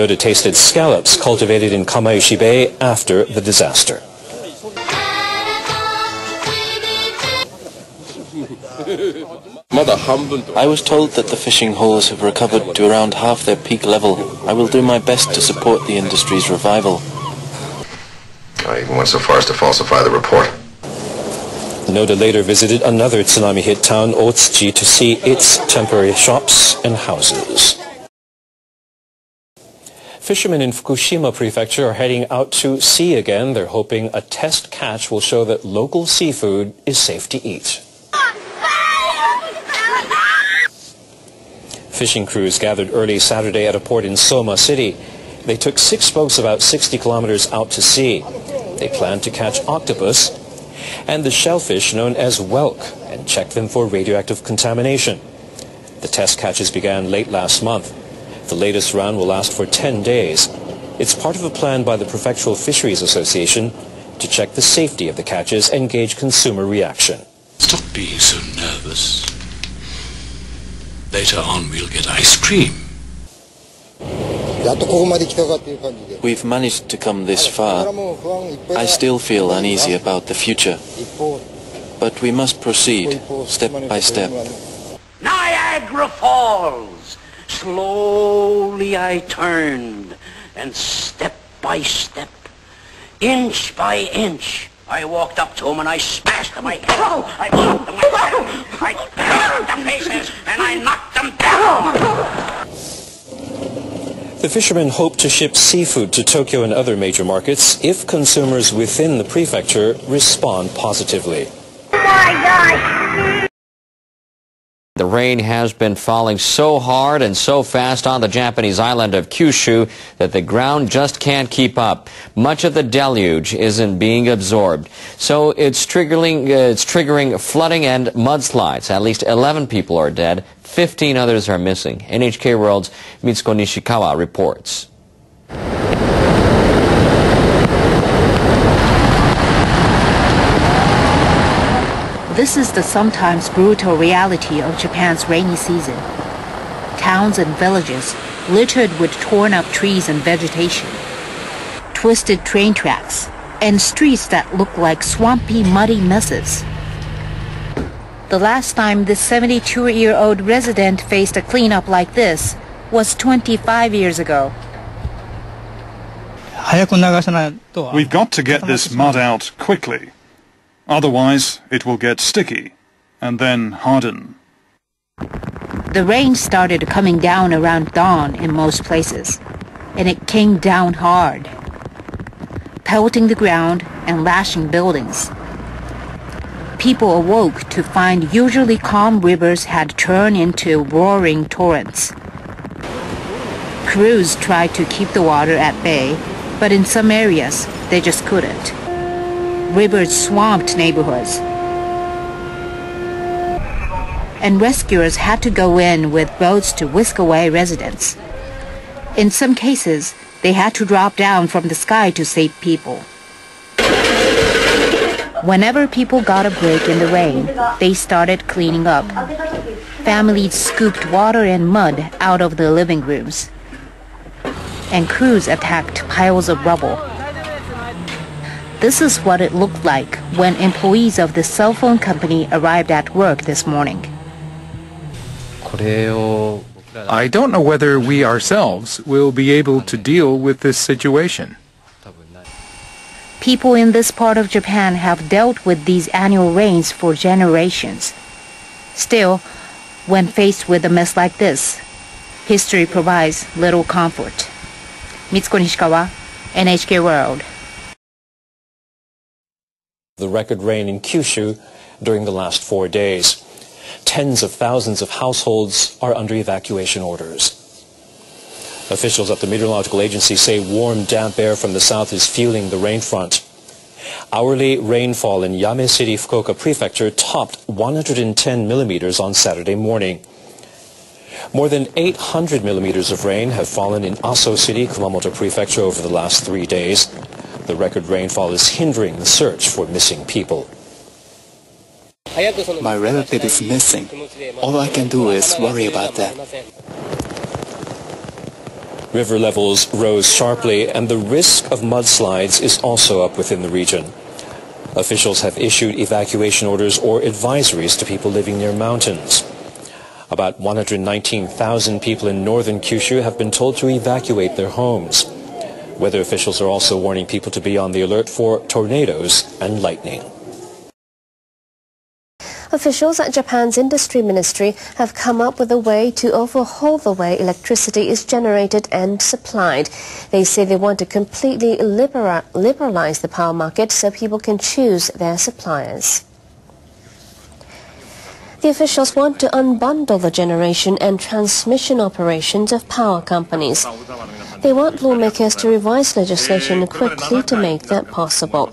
Toyota tasted scallops cultivated in Kamaishi Bay after the disaster. I was told that the fishing hauls have recovered to around half their peak level. I will do my best to support the industry's revival. I even went so far as to falsify the report. Noda later visited another tsunami-hit town, Otsuchi, to see its temporary shops and houses. Fishermen in Fukushima Prefecture are heading out to sea again. They're hoping a test catch will show that local seafood is safe to eat. Fishing crews gathered early Saturday at a port in Soma City. They took six boats about 60 kilometers out to sea. They planned to catch octopus and the shellfish known as whelk and check them for radioactive contamination. The test catches began late last month. The latest round will last for 10 days. It's part of a plan by the Prefectural Fisheries Association to check the safety of the catches and gauge consumer reaction. Stop being so nervous. Later on we'll get ice cream. We've managed to come this far. I still feel uneasy about the future. But we must proceed, step by step. Niagara Falls! Slowly I turned, and step by step, inch by inch, I walked up to him and I smashed him. I hit him. I bumped him. I hit him. I smashed them faces and I knocked them down. The fishermen hope to ship seafood to Tokyo and other major markets if consumers within the prefecture respond positively. Oh my gosh! The rain has been falling so hard and so fast on the Japanese island of Kyushu that the ground just can't keep up. Much of the deluge isn't being absorbed. So it's triggering, uh, it's triggering flooding and mudslides. At least 11 people are dead. 15 others are missing. NHK World's Mitsuko Nishikawa reports. This is the sometimes brutal reality of Japan's rainy season. Towns and villages littered with torn up trees and vegetation, twisted train tracks, and streets that look like swampy, muddy messes. The last time this 72-year-old resident faced a cleanup like this was 25 years ago. We've got to get this mud out quickly. Otherwise, it will get sticky and then harden. The rain started coming down around dawn in most places, and it came down hard, pelting the ground and lashing buildings. People awoke to find usually calm rivers had turned into roaring torrents. Crews tried to keep the water at bay, but in some areas they just couldn't rivers swamped neighborhoods. And rescuers had to go in with boats to whisk away residents. In some cases, they had to drop down from the sky to save people. Whenever people got a break in the rain, they started cleaning up. Families scooped water and mud out of the living rooms. And crews attacked piles of rubble. This is what it looked like when employees of the cell phone company arrived at work this morning. I don't know whether we ourselves will be able to deal with this situation. People in this part of Japan have dealt with these annual rains for generations. Still, when faced with a mess like this, history provides little comfort. Mitsuko Nishikawa, NHK World the record rain in Kyushu during the last four days. Tens of thousands of households are under evacuation orders. Officials at the Meteorological Agency say warm, damp air from the south is fueling the rain front. Hourly rainfall in Yame City, Fukuoka Prefecture topped 110 millimeters on Saturday morning. More than 800 millimeters of rain have fallen in Aso City, Kumamoto Prefecture over the last three days. The record rainfall is hindering the search for missing people. My relative is missing. All I can do is worry about that. River levels rose sharply and the risk of mudslides is also up within the region. Officials have issued evacuation orders or advisories to people living near mountains. About 119,000 people in northern Kyushu have been told to evacuate their homes. Weather officials are also warning people to be on the alert for tornadoes and lightning. Officials at Japan's industry ministry have come up with a way to overhaul the way electricity is generated and supplied. They say they want to completely libera liberalize the power market so people can choose their suppliers. The officials want to unbundle the generation and transmission operations of power companies. They want lawmakers to revise legislation quickly to make that possible.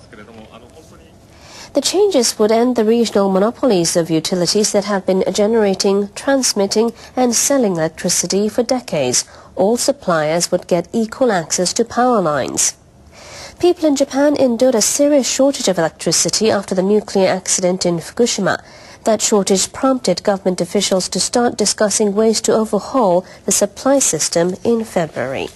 The changes would end the regional monopolies of utilities that have been generating, transmitting and selling electricity for decades. All suppliers would get equal access to power lines. People in Japan endured a serious shortage of electricity after the nuclear accident in Fukushima. That shortage prompted government officials to start discussing ways to overhaul the supply system in February.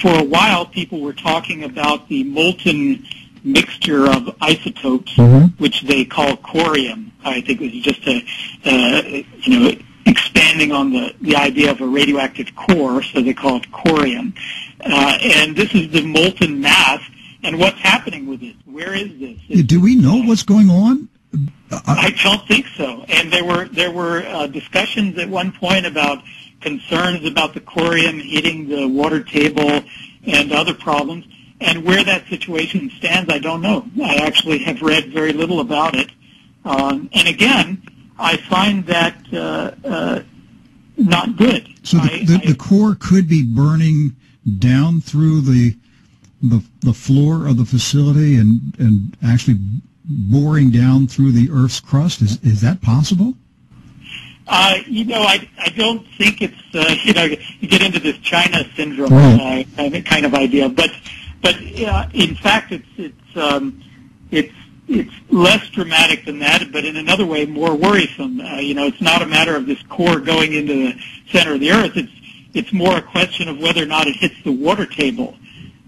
For a while, people were talking about the molten mixture of isotopes, mm-hmm. which they call corium. I think it was just a, uh, you know, expanding on the, the idea of a radioactive core, so they call it corium. Uh, and this is the molten mass. And what's happening with it? Where is this? It's, Do we know what's going on? I don't think so. And there were there were uh, discussions at one point about concerns about the corium hitting the water table and other problems. And where that situation stands, I don't know. I actually have read very little about it. Um, and again, I find that uh, uh, not good. So the, I, the, I, the, core could be burning down through the the, the floor of the facility and, and actually boring down through the Earth's crust. Is is that possible? Uh, you know, I I don't think it's uh, you know you get into this China syndrome right. uh, kind of idea, but but uh, in fact, it's it's um, it's it's less dramatic than that, but in another way, more worrisome. Uh, you know, it's not a matter of this core going into the center of the Earth. It's it's more a question of whether or not it hits the water table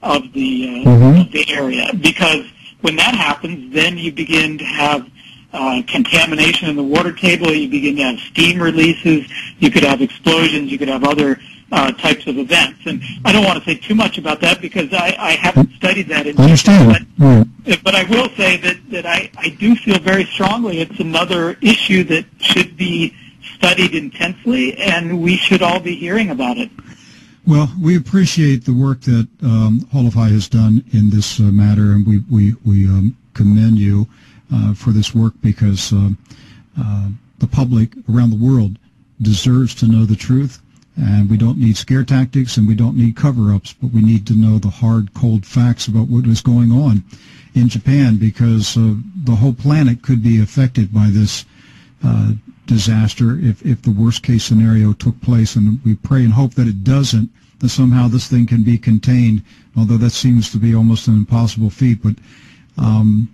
of the uh, mm-hmm. of the area. Because when that happens, then you begin to have uh, contamination in the water table. You begin to have steam releases. You could have explosions. You could have other uh, types of events. And I don't want to say too much about that because I, I haven't studied that in detail. But, but I will say that, that I, I do feel very strongly it's another issue that should be studied intensely, and we should all be hearing about it. Well, we appreciate the work that um, has done in this uh, matter, and we we we um, commend you uh, for this work because uh, uh the public around the world deserves to know the truth and we don't need scare tactics and we don't need cover-ups, but we need to know the hard, cold facts about what is going on in Japan because uh, the whole planet could be affected by this uh, disaster if, if the worst case scenario took place. And we pray and hope that it doesn't, that somehow this thing can be contained, although that seems to be almost an impossible feat. But um,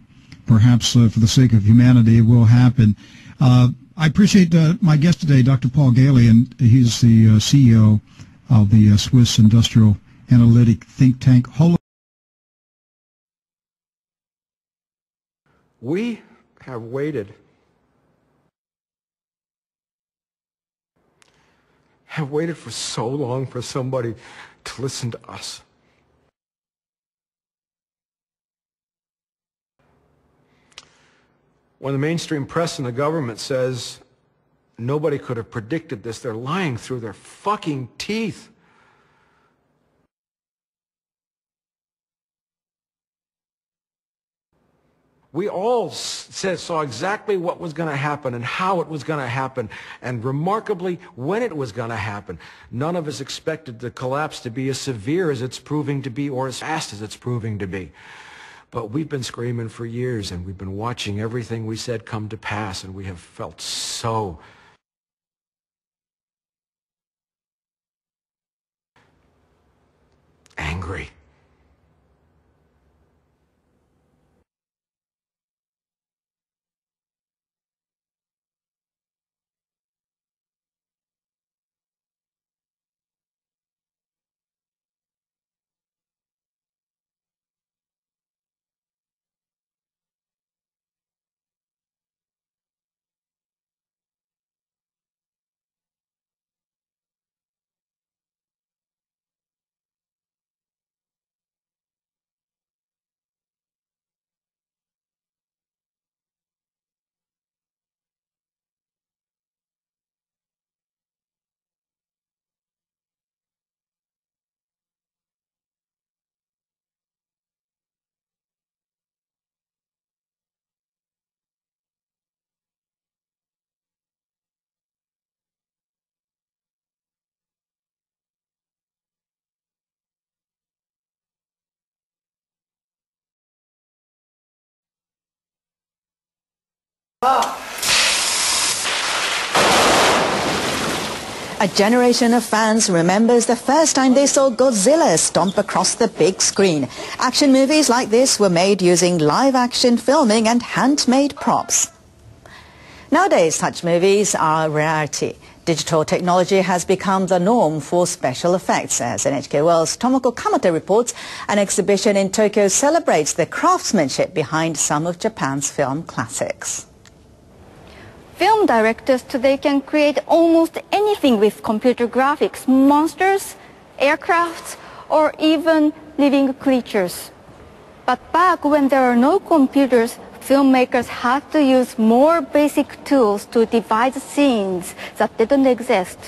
perhaps uh, for the sake of humanity, it will happen. Uh, I appreciate uh, my guest today, Dr. Paul Galey, and he's the uh, CEO of the uh, Swiss Industrial Analytic Think Tank. We have waited, have waited for so long for somebody to listen to us. When the mainstream press and the government says nobody could have predicted this, they're lying through their fucking teeth. We all saw exactly what was going to happen and how it was going to happen, and remarkably, when it was going to happen. None of us expected the collapse to be as severe as it's proving to be or as fast as it's proving to be. But we've been screaming for years, and we've been watching everything we said come to pass, and we have felt so angry. A generation of fans remembers the first time they saw Godzilla stomp across the big screen. Action movies like this were made using live-action filming and handmade props. Nowadays, such movies are a rarity. Digital technology has become the norm for special effects. As NHK World's Tomoko Kamata reports, an exhibition in Tokyo celebrates the craftsmanship behind some of Japan's film classics. Film directors today can create almost anything with computer graphics, monsters, aircrafts, or even living creatures. But back when there are no computers, filmmakers had to use more basic tools to devise scenes that didn't exist.